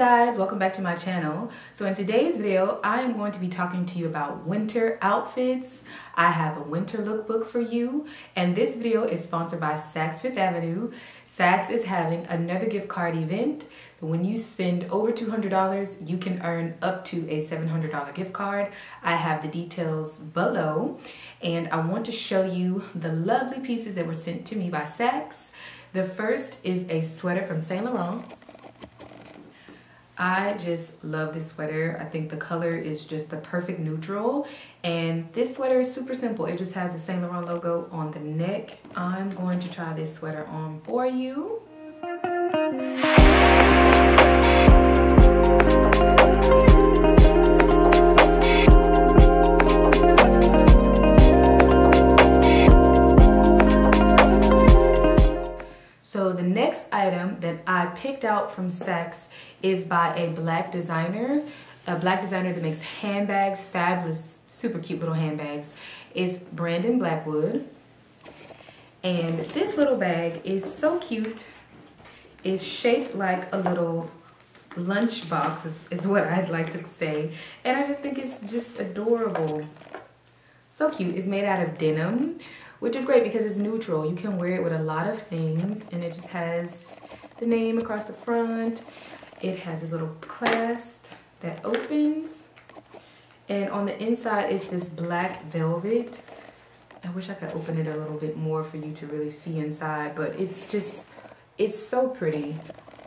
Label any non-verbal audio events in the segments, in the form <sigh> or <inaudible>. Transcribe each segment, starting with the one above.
back to my channel. So in today's video, I am going to be talking to you about winter outfits. I have a winter lookbook for you, and this video is sponsored by Saks Fifth Avenue. Saks is having another gift card event. When you spend over $200, you can earn up to a $700 gift card. I have the details below, and I want to show you the lovely pieces that were sent to me by Saks. The first is a sweater from Saint Laurent. I just love this sweater. I think the color is just the perfect neutral. And this sweater is super simple. It just has the Saint Laurent logo on the neck. I'm going to try this sweater on for you. Item that I picked out from Saks is by a black designer, a black designer that makes handbags, fabulous, super cute little handbags. It's Brandon Blackwood. And this little bag is so cute. It's shaped like a little lunch box is, is what I'd like to say. And I just think it's just adorable. So cute. It's made out of denim which is great because it's neutral. You can wear it with a lot of things and it just has the name across the front. It has this little clasp that opens and on the inside is this black velvet. I wish I could open it a little bit more for you to really see inside, but it's just, it's so pretty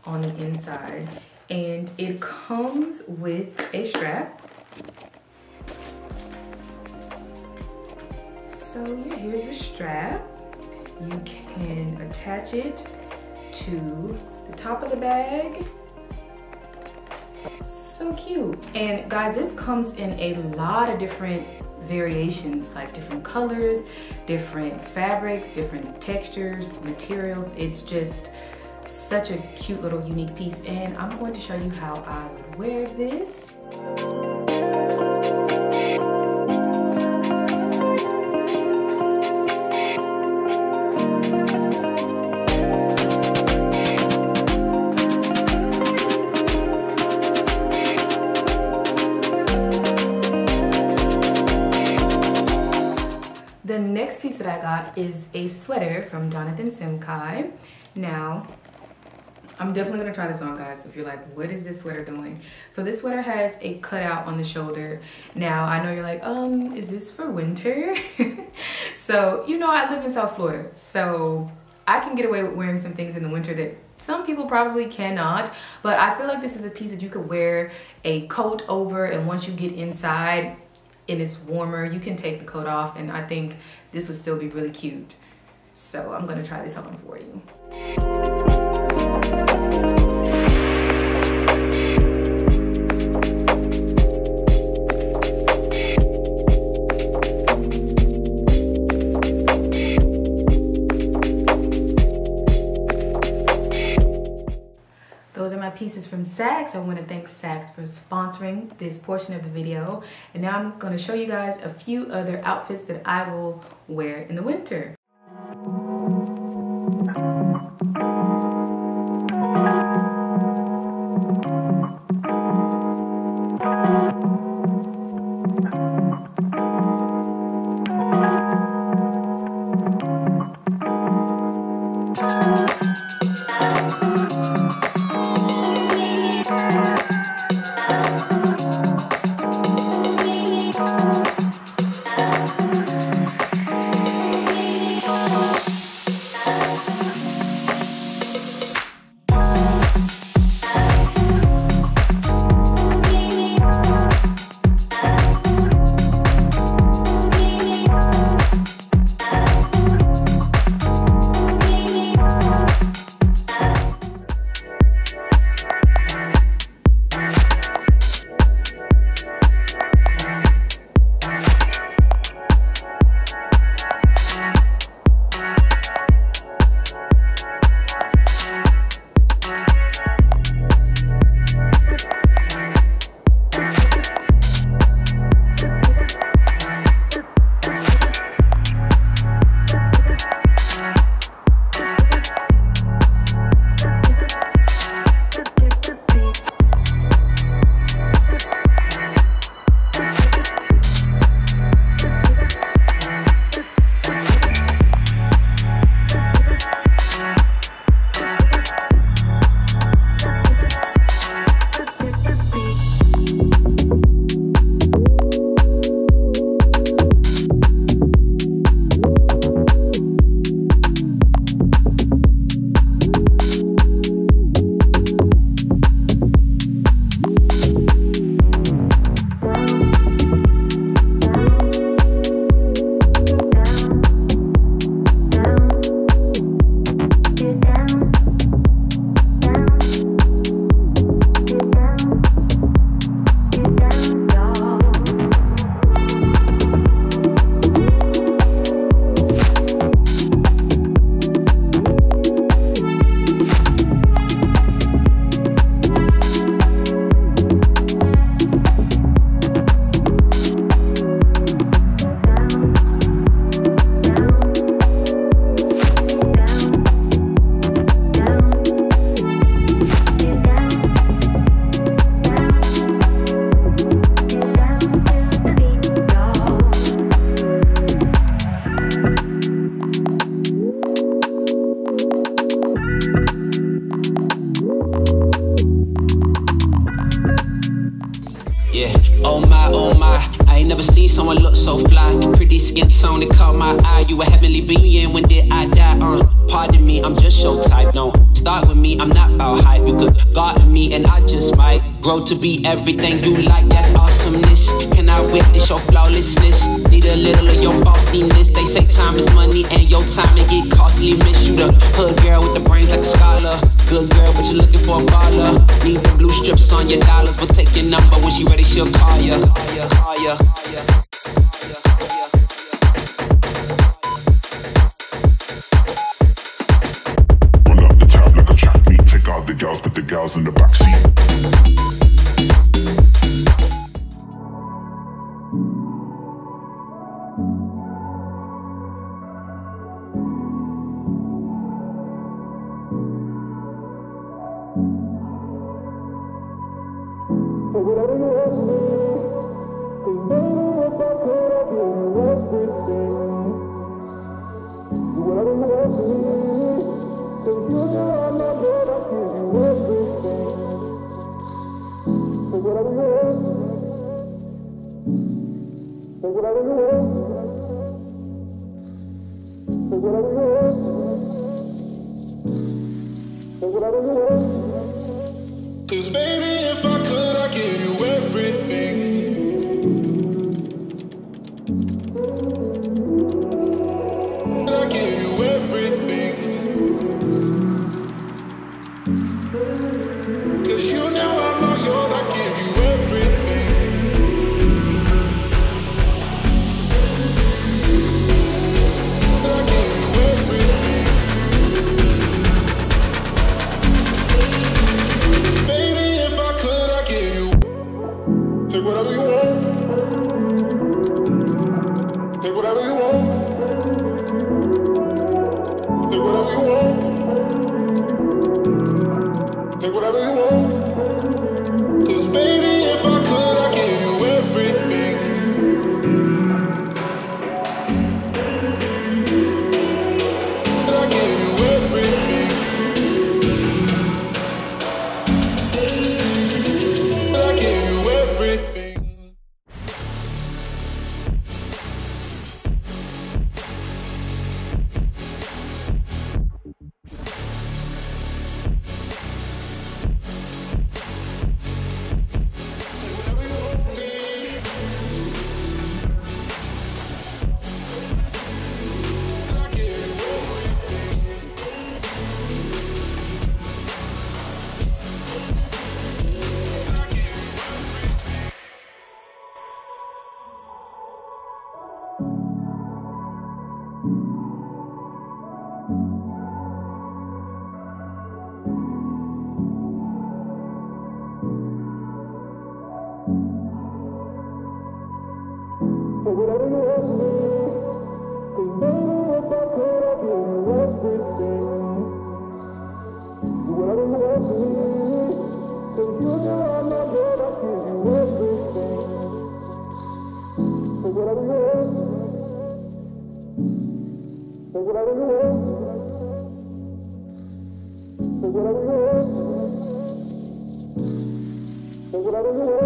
on the inside. And it comes with a strap So yeah, here's the strap. You can attach it to the top of the bag. So cute. And guys, this comes in a lot of different variations, like different colors, different fabrics, different textures, materials. It's just such a cute little unique piece. And I'm going to show you how I would wear this. Next piece that I got is a sweater from Jonathan Simkhai. Now, I'm definitely gonna try this on guys if you're like what is this sweater doing? So this sweater has a cutout on the shoulder. Now I know you're like um is this for winter? <laughs> So you know I live in South Florida so I can get away with wearing some things in the winter that some people probably cannot but I feel like this is a piece that you could wear a coat over and once you get inside and it's warmer, you can take the coat off and I think this would still be really cute. So I'm gonna try this on for you. Pieces from Saks. I want to thank Saks for sponsoring this portion of the video. And now I'm going to show you guys a few other outfits that I will wear in the winter. Skin tone caught my eye. You a heavenly being, when did I die? Uh, pardon me, I'm just your type. No, start with me, I'm not about hype. You could garden me, and I just might grow to be everything you like. That's awesomeness. Can I witness your flawlessness? Need a little of your bossiness. They say time is money, and your time it get costly. Miss you the hood girl with the brains like a scholar. Good girl, but you're looking for a baller. Need the blue strips on your dollars, but take your number when she ready, she'll call ya. Call ya, call ya. Run the gals, put the gals in the backseat. Cause I'd Procuraduría.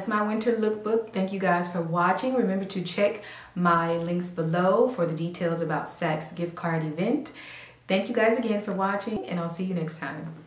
That's my winter lookbook. Thank you guys for watching. Remember to check my links below for the details about Saks gift card event. Thank you guys again for watching and I'll see you next time.